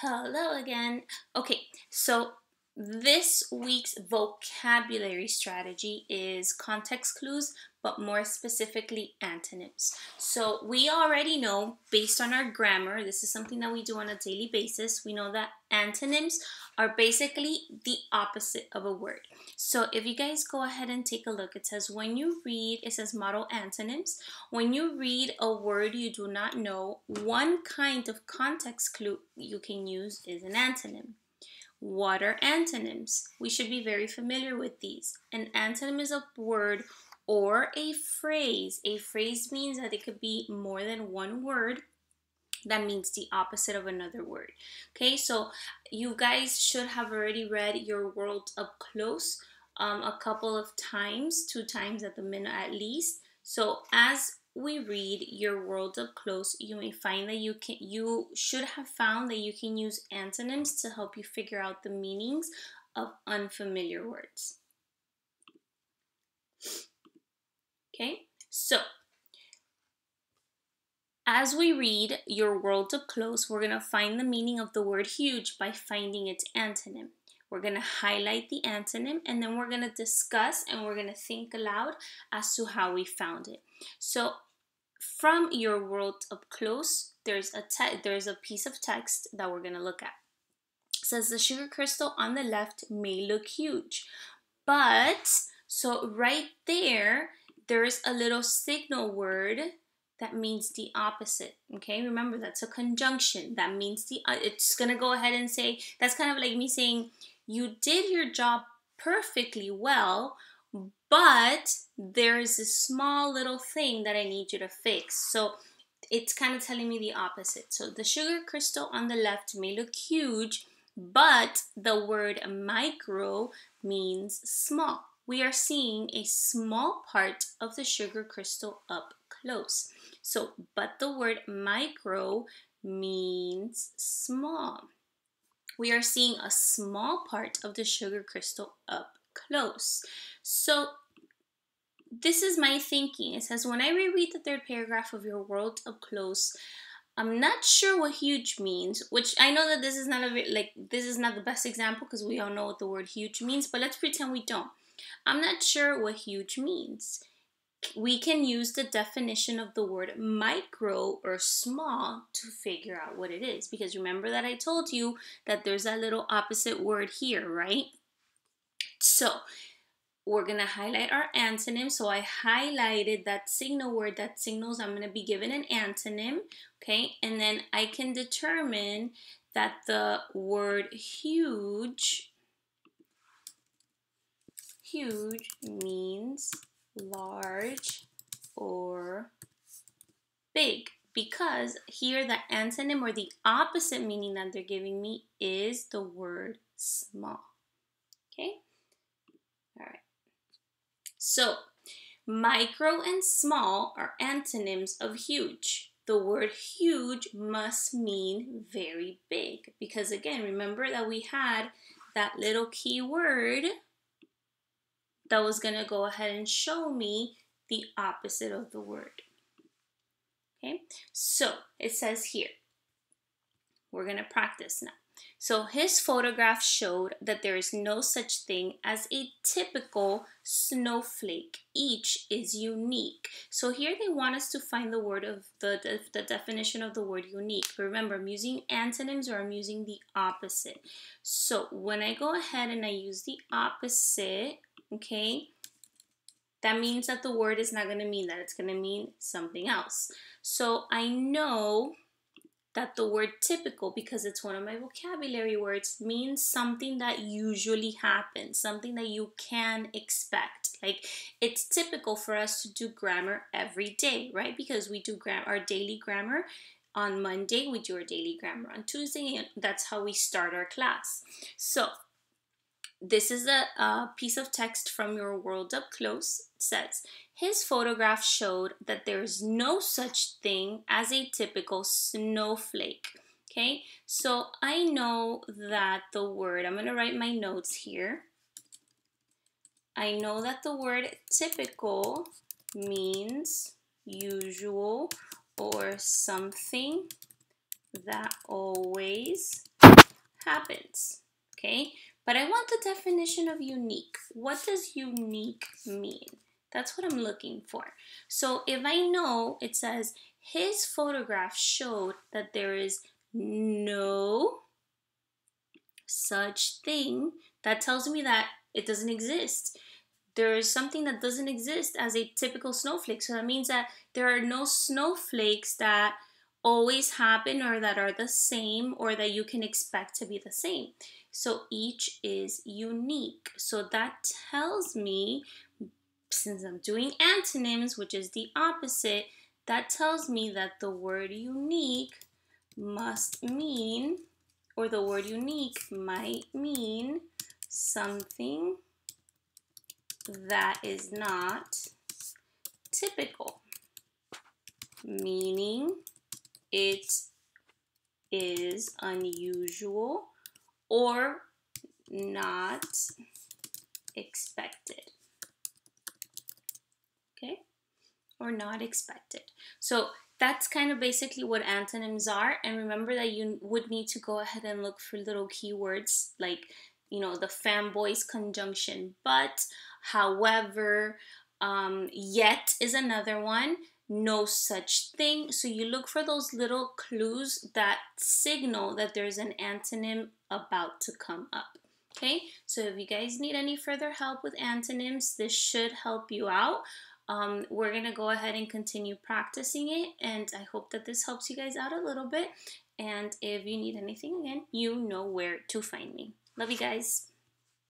Hello again. Okay, so this week's vocabulary strategy is context clues, but more specifically antonyms. So we already know, based on our grammar, this is something that we do on a daily basis, we know that antonyms are basically the opposite of a word. So if you guys go ahead and take a look, it says when you read, it says model antonyms. When you read a word you do not know, one kind of context clue you can use is an antonym. What are antonyms? We should be very familiar with these. An antonym is a word or a phrase. A phrase means that it could be more than one word that means the opposite of another word. Okay, so you guys should have already read Your World Up Close um, a couple of times, two times at the minute at least. So as we read your world up close, you may find that you can you should have found that you can use antonyms to help you figure out the meanings of unfamiliar words. Okay, so as we read your world up close, we're going to find the meaning of the word huge by finding its antonym. We're going to highlight the antonym and then we're going to discuss and we're going to think aloud as to how we found it. So from your world up close, there's a there's a piece of text that we're going to look at. It says the sugar crystal on the left may look huge, but so right there there's a little signal word that means the opposite okay remember that's a conjunction that means the uh, it's gonna go ahead and say that's kind of like me saying you did your job perfectly well, but there is a small little thing that I need you to fix. So it's kind of telling me the opposite. So the sugar crystal on the left may look huge, but the word micro means small. We are seeing a small part of the sugar crystal up close. So, but the word micro means small we are seeing a small part of the sugar crystal up close. So this is my thinking. It says, when I reread the third paragraph of your world up close, I'm not sure what huge means, which I know that this is not a like this is not the best example because we all know what the word huge means, but let's pretend we don't. I'm not sure what huge means we can use the definition of the word micro or small to figure out what it is. Because remember that I told you that there's that little opposite word here, right? So we're going to highlight our antonym. So I highlighted that signal word that signals I'm going to be given an antonym. Okay. And then I can determine that the word huge, huge means large, or big because here the antonym or the opposite meaning that they're giving me is the word small. Okay? All right. So, micro and small are antonyms of huge. The word huge must mean very big because again, remember that we had that little key word that was going to go ahead and show me the opposite of the word. Okay, so it says here, we're going to practice now. So his photograph showed that there is no such thing as a typical snowflake. Each is unique. So here they want us to find the word of the, the, the definition of the word unique. But remember, I'm using antonyms or I'm using the opposite. So when I go ahead and I use the opposite, okay? That means that the word is not going to mean that. It's going to mean something else. So I know that the word typical, because it's one of my vocabulary words, means something that usually happens, something that you can expect. Like it's typical for us to do grammar every day, right? Because we do gram- our daily grammar on Monday, we do our daily grammar on Tuesday, and that's how we start our class. So this is a, a, piece of text from your world up close. It says, his photograph showed that there is no such thing as a typical snowflake. Okay, so I know that the word, I'm going to write my notes here. I know that the word typical means usual or something that always happens. Okay, but I want the definition of unique. What does unique mean? That's what I'm looking for. So if I know it says his photograph showed that there is no such thing, that tells me that it doesn't exist. There is something that doesn't exist as a typical snowflake. So that means that there are no snowflakes that always happen or that are the same or that you can expect to be the same. So each is unique. So that tells me, since I'm doing antonyms, which is the opposite, that tells me that the word unique must mean, or the word unique might mean something that is not typical, meaning it is unusual or not expected. Okay? Or not expected. So that's kind of basically what antonyms are. And remember that you would need to go ahead and look for little keywords like, you know, the fanboys conjunction, but, however, um, yet is another one no such thing. So you look for those little clues that signal that there's an antonym about to come up. Okay, so if you guys need any further help with antonyms, this should help you out. Um, we're going to go ahead and continue practicing it, and I hope that this helps you guys out a little bit. And if you need anything again, you know where to find me. Love you guys.